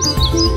嗯。